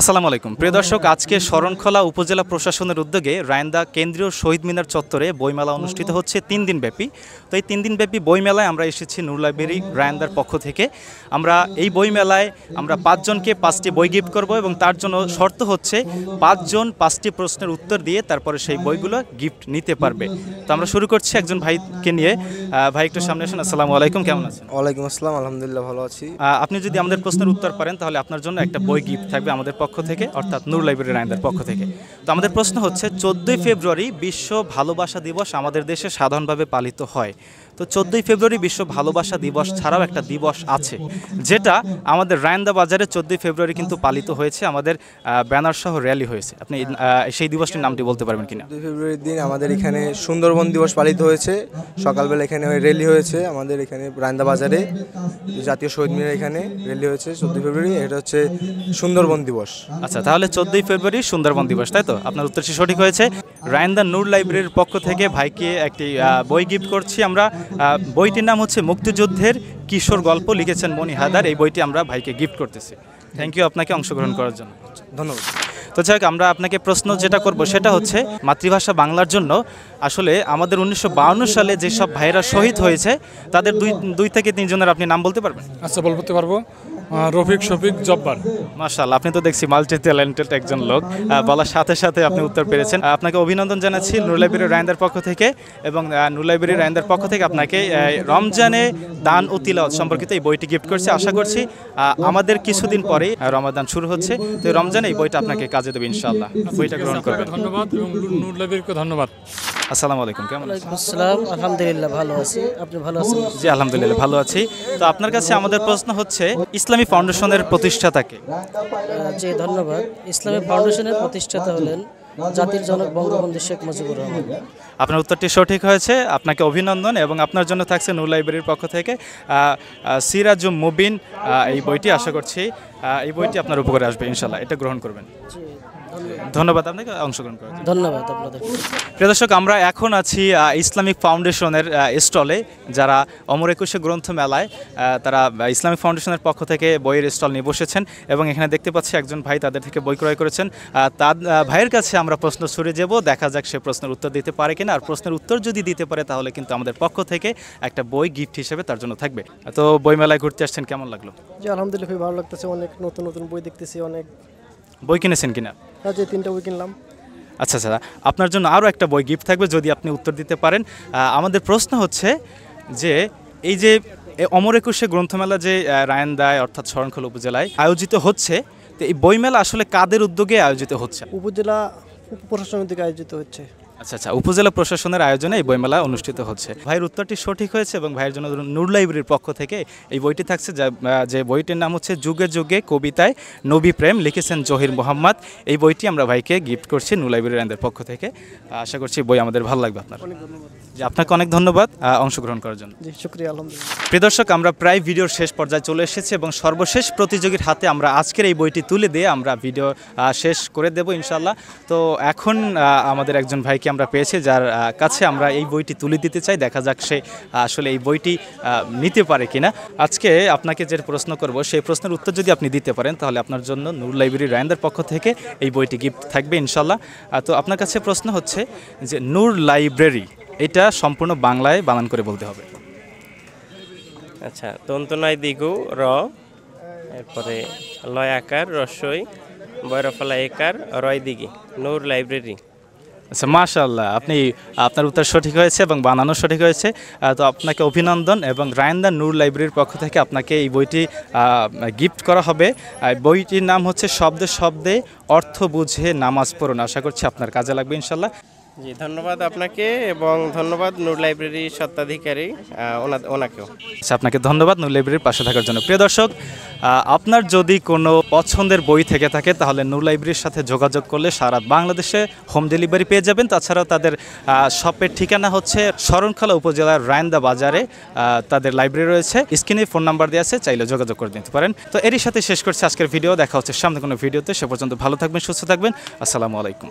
আসসালামু আলাইকুম। প্রিয় দর্শক আজকে শরণখোলা উপজেলা প্রশাসনের উদ্যোগে রায়ন্দা কেন্দ্রীয় শহীদ মিনার চত্বরে বইমেলা অনুষ্ঠিত হচ্ছে তিন দিন ব্যাপী তো এই তিন দিন ব্যাপী বইমেলায় আমরা এসেছি নূর লাইব্রেরি রায়ন্দার পক্ষ থেকে। আমরা এই বইমেলায় আমরা পাঁচজনকে পাঁচটি বই গিফট করব এবং তার জন্য শর্ত হচ্ছে পাঁচজন পাঁচটি প্রশ্নের উত্তর দিয়ে তারপরে সেই বইগুলো গিফট নিতে পারবে। তো আমরা শুরু করছি একজন ভাইকে নিয়ে। ভাই একটু সামনে আসুন। আসসালামু আলাইকুম কেমন আছেন? ওয়ালাইকুম আসসালাম আলহামদুলিল্লাহ ভালো আছি। আপনি যদি আমাদের প্রশ্নের উত্তর পারেন তাহলে আপনার জন্য একটা বই গিফট থাকবে আমাদের পক্ষ থেকে, অর্থাৎ নূর লাইব্রেরি রায়ন্দার পক্ষ থেকে। তো আমাদের প্রশ্ন হচ্ছে, চোদ্দোই ফেব্রুয়ারি বিশ্ব ভালোবাসা দিবস আমাদের দেশে সাধারণভাবে পালিত হয়। তো চোদ্দোই ফেব্রুয়ারি বিশ্ব ভালোবাসা দিবস ছাড়াও একটা দিবস আছে, যেটা আমাদের রায়ন্দা বাজারে চোদ্দোই ফেব্রুয়ারি কিন্তু পালিত হয়েছে। আমাদের ব্যানার সহ র্যালি হয়েছে। আপনি সেই দিবসটির নামটি বলতে পারবেন কিনা? দুই ফেব্রুয়ারির দিন আমাদের এখানে সুন্দরবন দিবস পালিত হয়েছে। সকালবেলা এখানে র্যালি হয়েছে আমাদের এখানে রান্দা বাজারে। জাতীয় শহীদ মিনার এখানে র্যালি হয়েছে চোদ্দোই ফেব্রুয়ারি। এটা হচ্ছে সুন্দরবন দিবস। আচ্ছা তাহলে চোদ্দোই ফেব্রুয়ারি সুন্দরবন দিবস, তাই তো? আপনার উত্তরটি সঠিক হয়েছে। রায়ন্দা নূর লাইব্রেরির পক্ষ থেকে ভাইকে একটি বই গিফট করছি আমরা। বইটির নাম হচ্ছে মুক্তিযুদ্ধের কিশোর গল্প লিখেছেন মনি হাদার এই বইটি আমরা ভাইকে গিফট করতেছি। থ্যাংক ইউ আপনাকে অংশগ্রহণ করার জন্য। ধন্যবাদ। তো যাই আমরা আপনাকে প্রশ্ন যেটা করব সেটা হচ্ছে মাতৃভাষা বাংলার জন্য। আসলে আমাদের উনিশশো সালে যেসব ভাইয়েরা শহীদ হয়েছে, তাদের দুই দুই থেকে তিনজনের আপনি নাম বলতে পারবেন? আচ্ছা বলতে পারব। রফিক শফিক জব্বার। মার্শাল আপনি তো দেখছি মাল্টি ট্যালেন্টেড একজন লোক। বলার সাথে সাথে আপনি উত্তর পেরেছেন। আপনাকে অভিনন্দন জানাচ্ছি নুর লাইব্রেরি রায়ন্দার পক্ষ থেকে এবং নুর লাইব্রেরি রায়ন্দার পক্ষ থেকে আপনাকে রমজানে দান ও তিলাওয়াত সম্পর্কিত এই বইটি গিফট করছি। আশা করছি আমাদের কিছুদিন পরেই রমাদান শুরু হচ্ছে। তো রমজানে এই বইটা আপনাকে কাজে দেবে ইনশাল্লাহ বইটা গ্রহণ করবেন। ধন্যবাদ এবং নূর লাইব্রেরিকে ধন্যবাদ। আসসালামু আলাইকুম কেমন আছেন? আসসালাম আলহামদুলিল্লাহ ভালো আছি। আপনি ভালো আছেন? জি আলহামদুলিল্লাহ ভালো আছি। তো আপনার কাছে আমাদের প্রশ্ন হচ্ছে ইসলামী ফাউন্ডেশনের প্রতিষ্ঠাতাকে জি ধন্যবাদ। ইসলামী ফাউন্ডেশনের প্রতিষ্ঠাতা হলেন জাতির জনক বঙ্গবন্ধু শেখ মুজিবুর রহমান। আপনার উত্তরটি সঠিক হয়েছে। আপনাকে অভিনন্দন এবং আপনার জন্য থাকছে নূর লাইব্রেরির পক্ষ থেকে সিরাজুম মুবিন এই বইটি আশা করছি এই বইটি আপনার উপকারে আসবে ইনশাল্লাহ এটা গ্রহণ করবেন। ধন্যবাদ আপনাকে অংশগ্রহণ করার ধন্যবাদ আপনাদের। প্রিয় দর্শক আমরা এখন আছি ইসলামিক ফাউন্ডেশনের স্টলে যারা অমর একুশে গ্রন্থ মেলায় তারা ইসলামিক ফাউন্ডেশনের পক্ষ থেকে বইয়ের স্টল নিয়ে বসেছেন এবং এখানে দেখতে পাচ্ছি একজন ভাই তাদের থেকে বই ক্রয় করেছেন। তার ভাইয়ের কাছে আমরা প্রশ্ন ছুড়ে যাব দেখা যাক সে প্রশ্নের উত্তর দিতে পারে কিনা। আর প্রশ্নের উত্তর যদি দিতে পারে তাহলে কিন্তু আমাদের পক্ষ থেকে একটা বই গিফট হিসেবে তার জন্য থাকবে। তো বই মেলায় ঘুরতে আসছেন কেমন লাগল? জি আলহামদুলিল্লাহ খুবই ভালো লাগতেছে। অনেক নতুন নতুন বই দেখতেছি অনেক বই কিনেছেন কিনা? আজ এই তিনটা বই কিনলাম। আচ্ছা আচ্ছা আপনার জন্য আরও একটা বই গিফট থাকবে যদি আপনি উত্তর দিতে পারেন। আমাদের প্রশ্ন হচ্ছে যে এই যে অমর একুশে গ্রন্থমেলা যে রায়ন দায় অর্থাৎ শরণখোল উপজেলায় আয়োজিত হচ্ছে তো এই বইমেলা আসলে কাদের উদ্যোগে আয়োজিত হচ্ছে? উপজেলা প্রশাসনের দিকে আয়োজিত হচ্ছে। আচ্ছা আচ্ছা উপজেলা প্রশাসনের আয়োজনে এই বইমেলা অনুষ্ঠিত হচ্ছে। ভাইয়ের উত্তরটি সঠিক হয়েছে এবং ভাইয়ের জন্য নূর লাইব্রেরির পক্ষ থেকে এই বইটি থাকছে যে বইটির নাম হচ্ছে যুগে যুগে কবিতায় নবী প্রেম লিখেছেন জহির মোহাম্মদ। এই বইটি আমরা ভাইকে গিফট করছি নূর লাইব্রেরিয়ানদের পক্ষ থেকে। আশা করছি বই আমাদের ভালো লাগবে আপনার। যে আপনাকে অনেক ধন্যবাদ অংশগ্রহণ করার জন্য। জি শুক্রিয়া আলহামদুলিল্লাহ। প্রিয় দর্শক আমরা প্রায় ভিডিওর শেষ পর্যায়ে চলে এসেছি এবং সর্বশেষ প্রতিযোগীর হাতে আমরা আজকের এই বইটি তুলে দিয়ে আমরা ভিডিও শেষ করে দেব ইনশাল্লাহ তো এখন আমাদের একজন ভাইকে আমরা পেয়েছি, যার কাছে আমরা এই বইটি তুলে দিতে চাই। দেখা যাক সে আসলে এই বইটি নিতে পারে কিনা। আজকে আপনাকে যে প্রশ্ন করব, সেই প্রশ্নের উত্তর যদি আপনি দিতে পারেন, তাহলে আপনার জন্য নূর লাইব্রেরি রায়ন্দার পক্ষ থেকে এই বইটি গিফট থাকবে ইনশাল্লাহ তো আপনার কাছে প্রশ্ন হচ্ছে যে, নূর লাইব্রেরি, এটা সম্পূর্ণ বাংলায় বানান করে বলতে হবে। আচ্ছা দন্তনায় দিগু, র, এরপরে লয় আকার রসই, বৈরফলা একার, রয় দিঘি নূর লাইব্রেরি। আচ্ছা মাশাল্লাহ আপনি, আপনার উত্তর সঠিক হয়েছে এবং বানানো সঠিক হয়েছে। তো আপনাকে অভিনন্দন এবং রায়ন্দা নূর লাইব্রেরির পক্ষ থেকে আপনাকে এই বইটি গিফট করা হবে। বইটির নাম হচ্ছে শব্দে শব্দে অর্থ বুঝে নামাজ পড়ুন। আশা করছি আপনার কাজে লাগবে ইনশাল্লাহ জি, ধন্যবাদ আপনাকে এবং ধন্যবাদ নূর লাইব্রেরির সত্ত্বাধিকারী ওনাকেও। আচ্ছা আপনাকে ধন্যবাদ নূর লাইব্রেরির পাশে থাকার জন্য। প্রিয় দর্শক আপনার যদি কোনো পছন্দের বই থেকে থাকে, তাহলে নূর লাইব্রেরির সাথে যোগাযোগ করলে সারা বাংলাদেশে হোম ডেলিভারি পেয়ে যাবেন। তাছাড়াও তাদের শপের ঠিকানা হচ্ছে শরণখোলা উপজেলার রায়ন্দা বাজারে তাদের লাইব্রেরি রয়েছে। স্ক্রিনে ফোন নাম্বার দেওয়া আছে, চাইলে যোগাযোগ করে নিতে পারেন। তো এরই সাথে শেষ করছি আজকের ভিডিও। দেখা হচ্ছে সামনে কোনো ভিডিওতে। সে পর্যন্ত ভালো থাকবেন, সুস্থ থাকবেন। আসসালামু আলাইকুম।